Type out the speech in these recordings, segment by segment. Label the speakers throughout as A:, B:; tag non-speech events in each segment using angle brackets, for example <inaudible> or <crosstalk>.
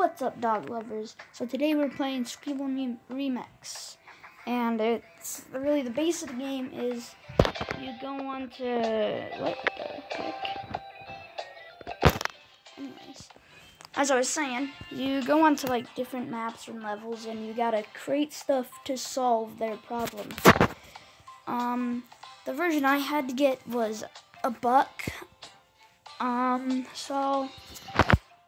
A: What's up, dog lovers? So today we're playing Screamo Remix, and it's really the base of the game is you go on to what the heck? Anyways, as I was saying, you go on to like different maps and levels, and you gotta create stuff to solve their problems. Um, the version I had to get was a buck. Um, so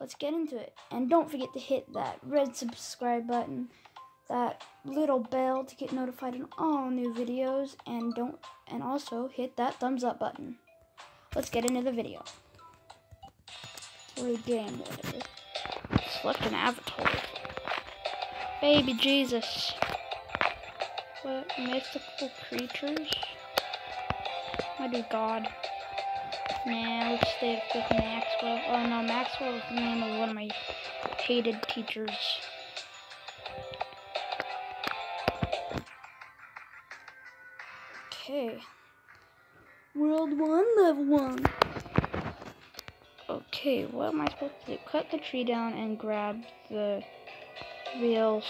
A: let's get into it. And don't forget to hit that red subscribe button, that little bell to get notified on all new videos, and don't and also hit that thumbs up button. Let's get into the video. Or game, whatever. Select an avatar. Baby Jesus. What mythical creatures? My dear God. Nah, let's stay with Maxwell. Oh no, Maxwell is the name of one of my hated teachers. Okay. World 1, level 1. Okay, what am I supposed to do? Cut the tree down and grab the real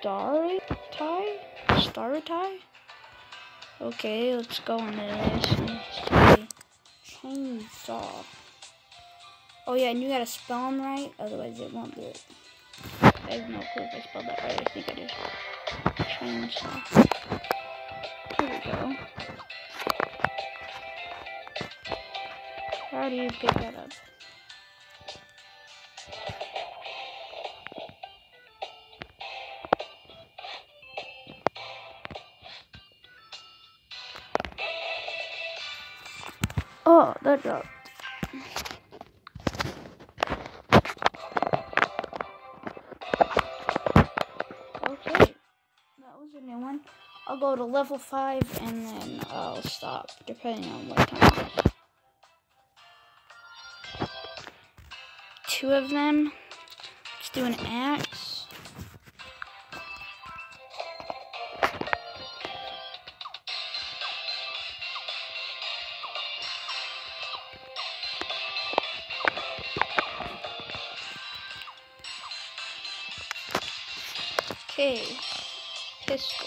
A: star tie? Starite? Okay, let's go into this chainsaw. Oh yeah, and you gotta spell them right, otherwise it won't do it. I have no clue if I spelled that right. I think I did. Chainsaw. Here we go. How do you pick that up? Oh, that dropped. Okay, that was a new one. I'll go to level 5 and then I'll stop, depending on what time. Two of them. Let's do an axe. Okay, pistol.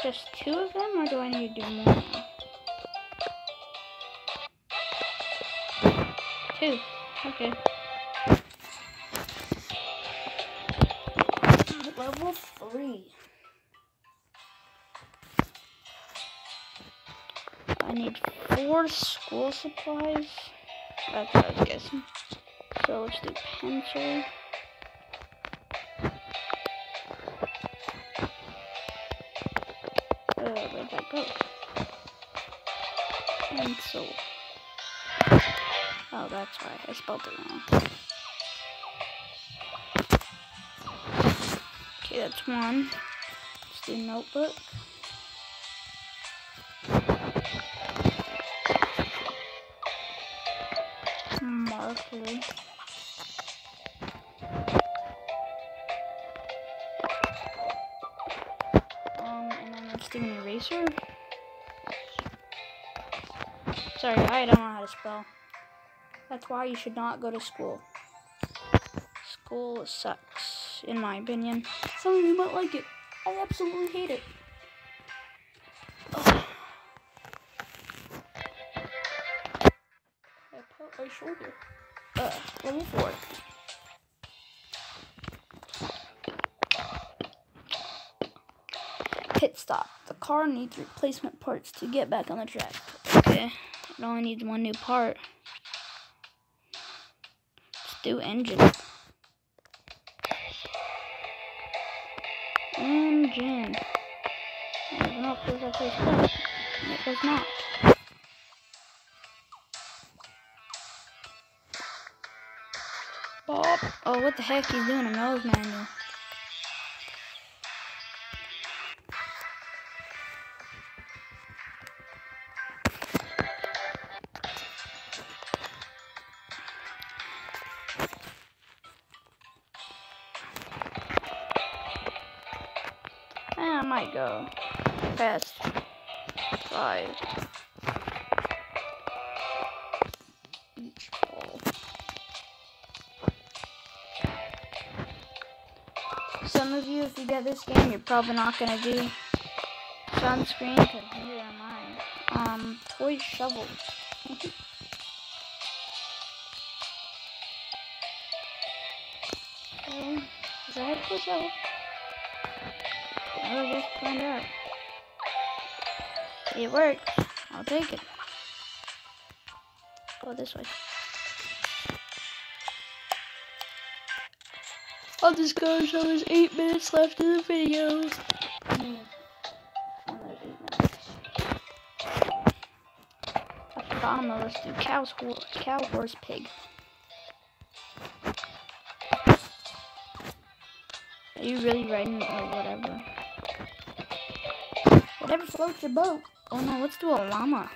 A: Just two of them, or do I need to do more? Two. Okay. Level three. I need four school supplies. That's what I was guessing. So let's do pencil. Uh, where'd that go? Pencil. Oh, that's why I spelled it wrong. Okay, that's one. Let's do notebook. Marker. Um, and then let's do an eraser. Sorry, I don't know how to spell. That's why you should not go to school. School sucks, in my opinion. Some of you might like it. I absolutely hate it. Ugh. I put my shoulder. Uh, level four. Pit stop. The car needs replacement parts to get back on the track. Okay, it only needs one new part. Let's do. Engine. there's not. Bob. Oh, what the heck? He's doing a nose manual. Ah, I might go fast five each ball. Some of you, if you get this game, you're probably not going to be on screen because neither am I. Um, toy shovel. <laughs> is that a toy shovel? I'll just find out. It worked. I'll take it. Go this way. I'll just go show there's eight minutes left in the video. Mm. At the bottom, let's do cow, cow, horse, pig. Are you really riding or whatever? Whatever floats your boat. Oh no, let's do a llama.